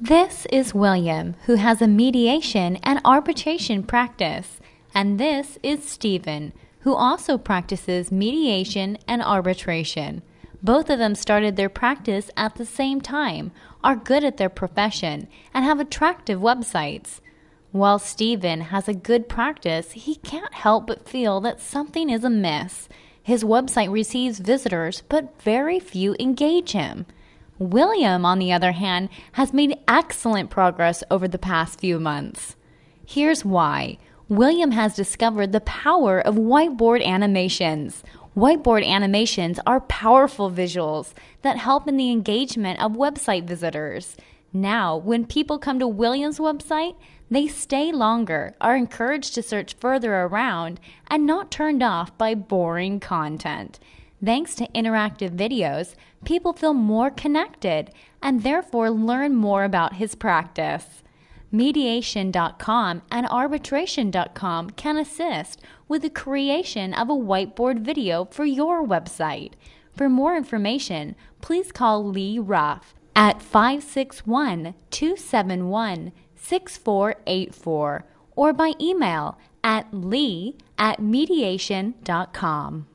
This is William, who has a mediation and arbitration practice. And this is Stephen, who also practices mediation and arbitration. Both of them started their practice at the same time, are good at their profession, and have attractive websites. While Stephen has a good practice, he can't help but feel that something is amiss. His website receives visitors, but very few engage him. William, on the other hand, has made excellent progress over the past few months. Here's why. William has discovered the power of whiteboard animations. Whiteboard animations are powerful visuals that help in the engagement of website visitors. Now, when people come to William's website, they stay longer, are encouraged to search further around, and not turned off by boring content. Thanks to interactive videos, people feel more connected and therefore learn more about his practice. Mediation.com and arbitration.com can assist with the creation of a whiteboard video for your website. For more information, please call Lee Ruff at 561 271 6484 or by email at lee at mediation.com.